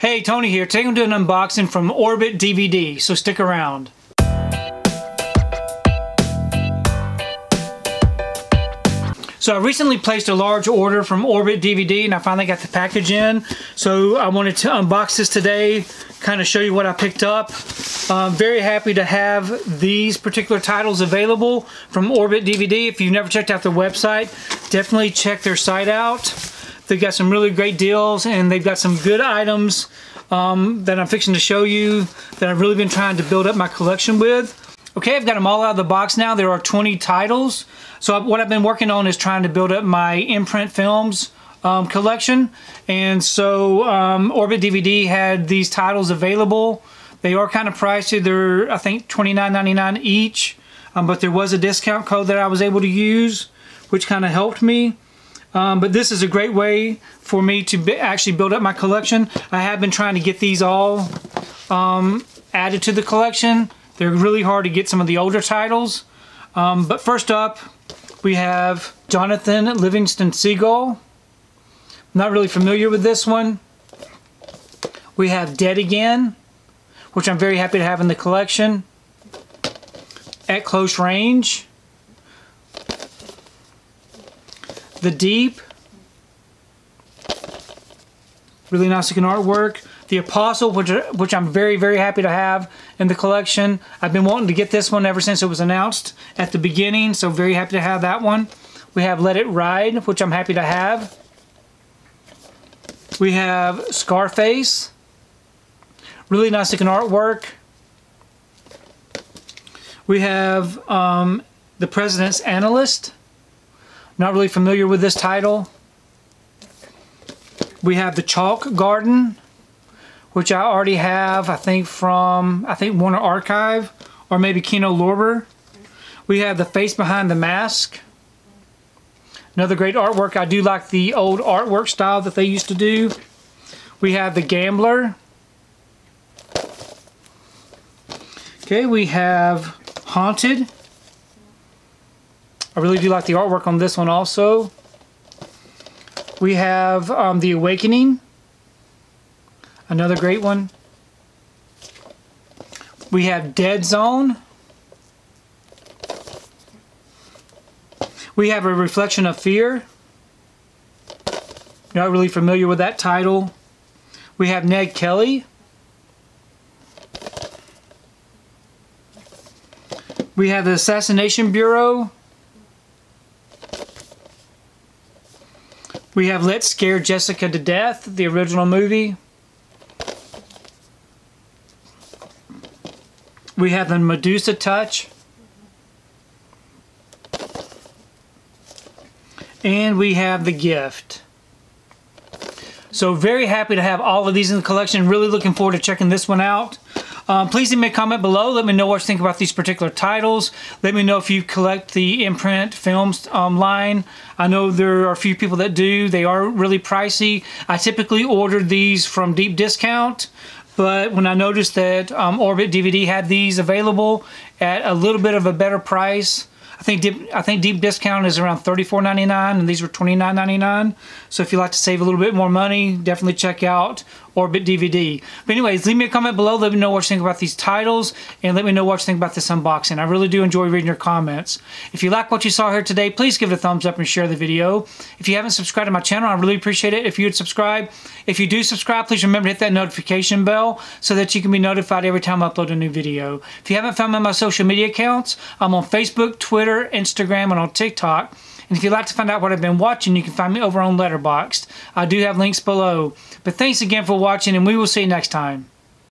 Hey, Tony here. Today I'm doing an unboxing from Orbit DVD, so stick around. So I recently placed a large order from Orbit DVD and I finally got the package in. So I wanted to unbox this today, kind of show you what I picked up. I'm very happy to have these particular titles available from Orbit DVD. If you've never checked out their website, definitely check their site out. They've got some really great deals and they've got some good items um, that I'm fixing to show you that I've really been trying to build up my collection with. Okay, I've got them all out of the box now. There are 20 titles. So what I've been working on is trying to build up my imprint films um, collection. And so um, Orbit DVD had these titles available. They are kind of pricey. They're, I think, $29.99 each. Um, but there was a discount code that I was able to use, which kind of helped me. Um, but this is a great way for me to be, actually build up my collection. I have been trying to get these all um, added to the collection. They're really hard to get some of the older titles. Um, but first up, we have Jonathan Livingston Seagull. Not really familiar with this one. We have Dead Again, which I'm very happy to have in the collection. At Close Range. The Deep. Really nice looking artwork. The Apostle, which, which I'm very, very happy to have in the collection. I've been wanting to get this one ever since it was announced at the beginning, so very happy to have that one. We have Let It Ride, which I'm happy to have. We have Scarface. Really nice looking artwork. We have um, The President's Analyst. Not really familiar with this title. We have The Chalk Garden, which I already have, I think from, I think Warner Archive, or maybe Kino Lorber. We have The Face Behind the Mask. Another great artwork. I do like the old artwork style that they used to do. We have The Gambler. Okay, we have Haunted. I really do like the artwork on this one also. We have um, The Awakening. Another great one. We have Dead Zone. We have A Reflection of Fear. Not really familiar with that title. We have Ned Kelly. We have the Assassination Bureau. We have Let's Scare Jessica to Death, the original movie. We have the Medusa Touch. And we have the Gift. So very happy to have all of these in the collection. Really looking forward to checking this one out. Um, please leave me a comment below. Let me know what you think about these particular titles. Let me know if you collect the imprint films um, line. I know there are a few people that do. They are really pricey. I typically order these from deep discount. But when I noticed that um, Orbit DVD had these available at a little bit of a better price, I think deep, I think deep discount is around $34.99 and these were $29.99. So if you like to save a little bit more money, definitely check out Orbit DVD. But anyways, leave me a comment below. Let me know what you think about these titles and let me know what you think about this unboxing. I really do enjoy reading your comments. If you like what you saw here today, please give it a thumbs up and share the video. If you haven't subscribed to my channel, I really appreciate it if you would subscribe. If you do subscribe, please remember to hit that notification bell so that you can be notified every time I upload a new video. If you haven't found me on my social media accounts, I'm on Facebook, Twitter, Instagram, and on TikTok. And if you'd like to find out what I've been watching, you can find me over on Letterboxd. I do have links below. But thanks again for watching, and we will see you next time.